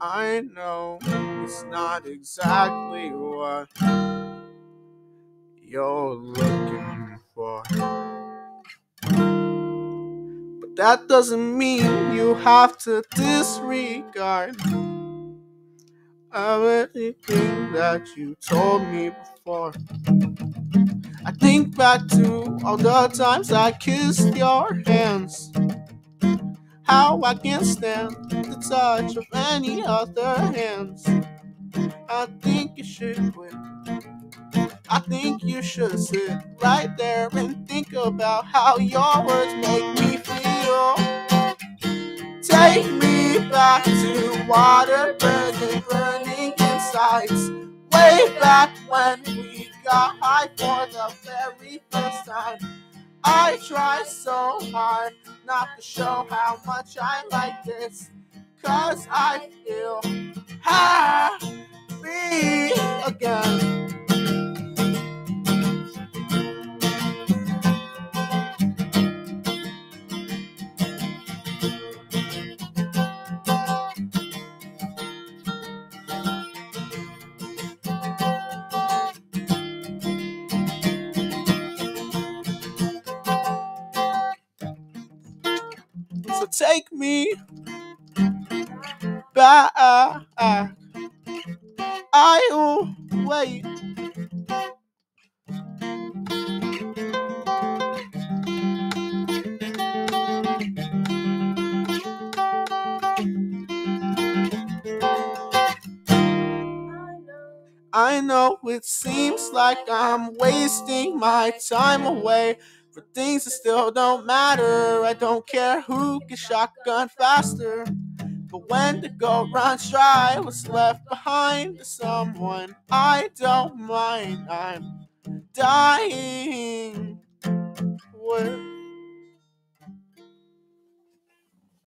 I know it's not exactly what you're looking for. But that doesn't mean you have to disregard everything that you told me before. I think back to all the times I kissed your hands. How I can't stand the touch of any other hands. I think you should quit. I think you should sit right there and think about how your words make me feel. Take me back to water burning, burning insides. Way back when we got high for the very first time. I try so hard not to show how much I like this. Cause I feel happy again. Take me back. I will wait. I know it seems like I'm wasting my time away for things that still don't matter. I don't care who gets shotgun faster. But when the goat runs dry, what's left behind is someone I don't mind. I'm dying.